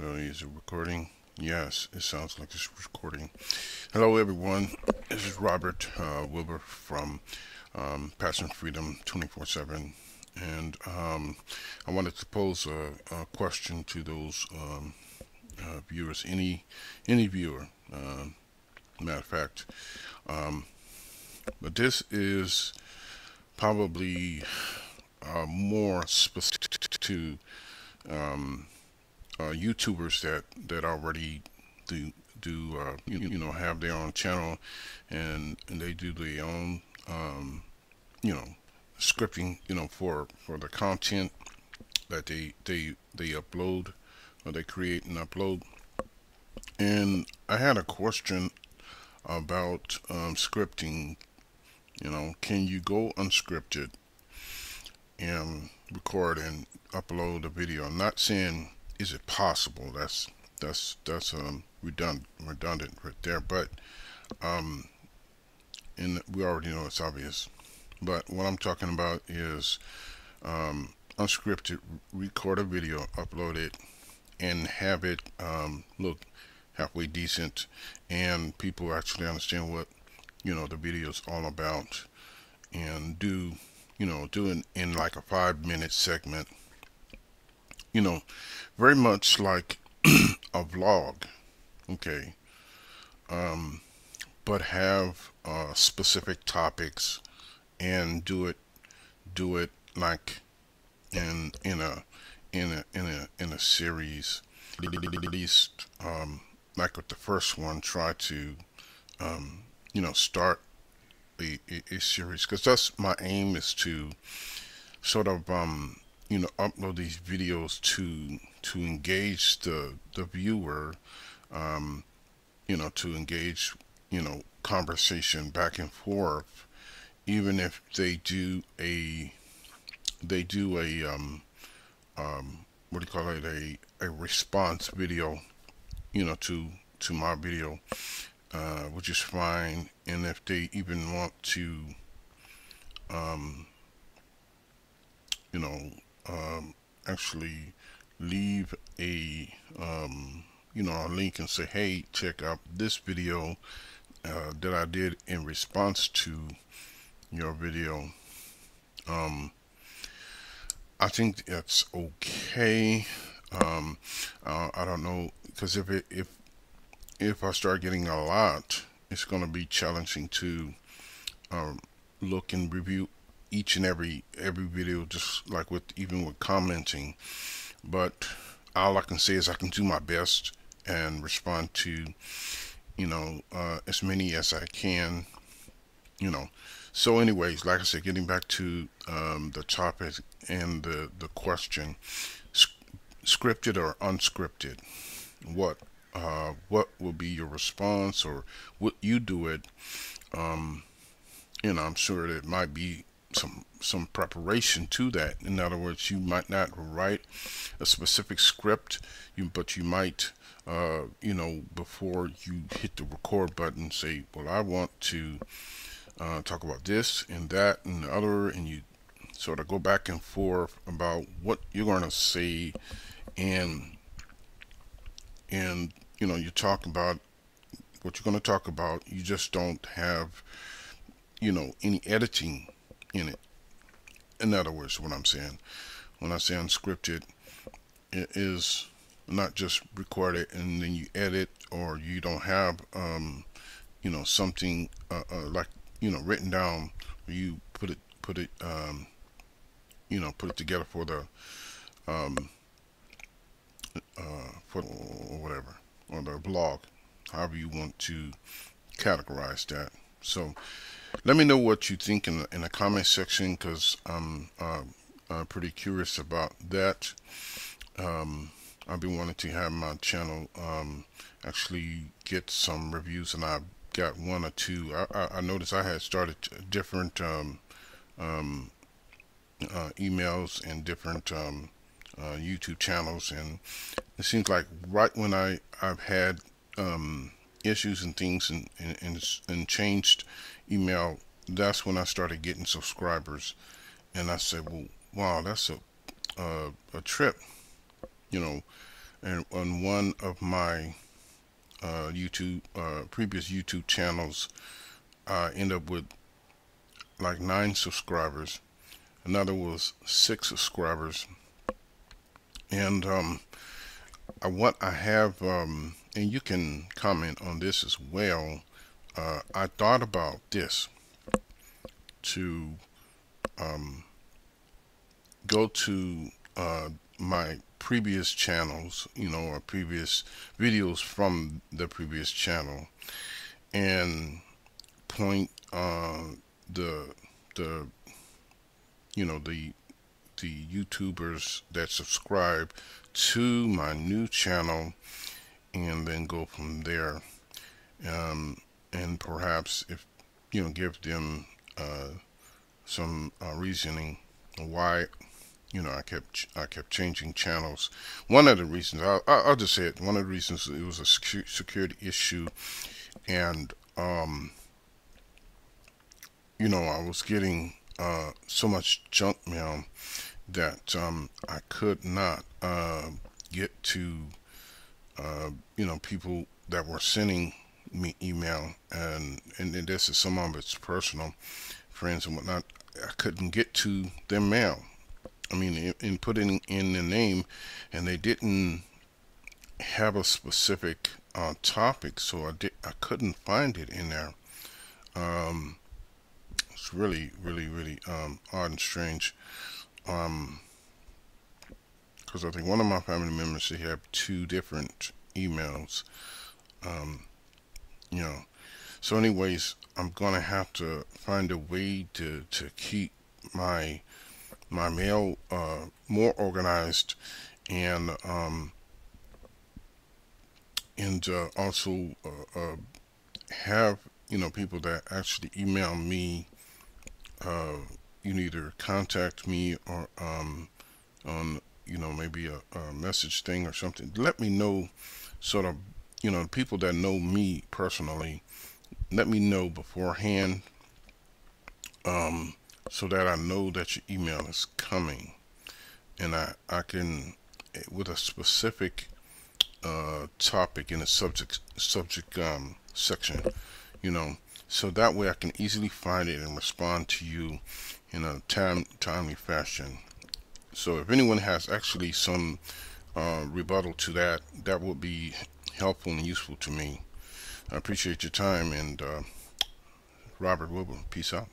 Is it recording? Yes, it sounds like it's recording. Hello, everyone. This is Robert uh, Wilber from um, Passion Freedom 24 7. And um, I wanted to pose a, a question to those um, uh, viewers, any any viewer. Uh, matter of fact, um, but this is probably uh, more specific to um, uh, YouTubers that that already do do uh, you, you, know have their own channel and, and they do their own um, you know scripting you know for for the content that they they they upload or they create and upload. And I had a question about um, scripting you know can you go unscripted and record and upload a video? I'm not saying is it possible? That's that's that's um redundant redundant right there. But um, and we already know it's obvious. But what I'm talking about is um, unscripted, record a video, upload it, and have it um, look halfway decent, and people actually understand what you know the video is all about, and do you know do it in like a five minute segment you know, very much like a vlog, okay, um, but have uh, specific topics and do it, do it like in in a in a in a in a series, at least um, like with the first one, try to um, you know start a, a, a series. Because that's my aim is to sort of um, you know upload these videos to to engage the the viewer um, you know to engage you know conversation back and forth. Even if they do a they do a um, um, what do you call it? A a response video you know to to my video uh, which is fine. And if they even want to um, you know um, actually leave a um, you know a link and say hey check out this video uh, that I did in response to your video. Um, I think that's okay. Um, uh, I don't know because if it if if I start getting a lot it's going to be challenging to um, look and review each and every every video just like with even with commenting. But all I can say is I can do my best and respond to you know uh, as many as I can you know. So anyways like I said getting back to um, the topic and the the question scripted or unscripted what uh, what will be your response or what you do it um, you know I'm sure that it might be some some preparation to that. In other words, you might not write a specific script, you, but you might, uh, you know, before you hit the record button, say, "Well, I want to uh, talk about this and that and the other," and you sort of go back and forth about what you're going to say, and and you know, you talk about what you're going to talk about. You just don't have, you know, any editing in it. In other words, what I'm saying, when I say unscripted, it is not just recorded and then you edit or you don't have, um, you know, something uh, uh, like, you know, written down you put it, put it, um, you know, put it together for the, um, uh, for whatever, or the blog, however you want to categorize that. So, let me know what you think in the, in the comment section because I'm uh, uh, pretty curious about that. Um, I've been wanting to have my channel um, actually get some reviews and I've got one or two. I, I, I noticed I had started different um, um, uh, emails and different um, uh, YouTube channels and it seems like right when I, I've had um, issues and things and, and, and, changed email, that's when I started getting subscribers. And I said, well, wow, that's a, a trip. You know, and on one of my uh, YouTube uh, previous YouTube channels, I end up with like nine subscribers. Another was six subscribers, and um, I, what I have, um, and you can comment on this as well. Uh, I thought about this to um, go to uh, my previous channels, you know, or previous videos from the previous channel, and point uh, the the you know the the YouTubers that subscribe to my new channel, and then go from there, um, and perhaps if you know give them uh, some uh, reasoning why you know I kept I kept changing channels. One of the reasons I'll, I'll just say it. One of the reasons it was a security issue, and um, you know I was getting uh, so much junk mail that um, I could not uh, get to uh, you know people that were sending me email and and this is some of it's personal friends and whatnot I couldn't get to their mail. I mean, in, in putting in the name, and they didn't have a specific uh, topic, so I did I couldn't find it in there. Um, it's really, really, really um, odd and strange. Um, because I think one of my family members should have two different emails. Um, you know, so anyways, I'm gonna have to find a way to to keep my my mail uh, more organized and um, and uh, also uh, uh have you know people that actually email me uh, you either contact me or um, on you know maybe a, a, message thing or something. Let me know sort of you know people that know me personally let me know beforehand um, so that I know that your email is coming. And I, I can eh, with a specific uh, topic in the subject subject um, section you know so that way I can easily find it and respond to you in a time timely fashion so if anyone has actually some uh, rebuttal to that that would be helpful and useful to me I appreciate your time and uh, Robert Wilber. Peace out.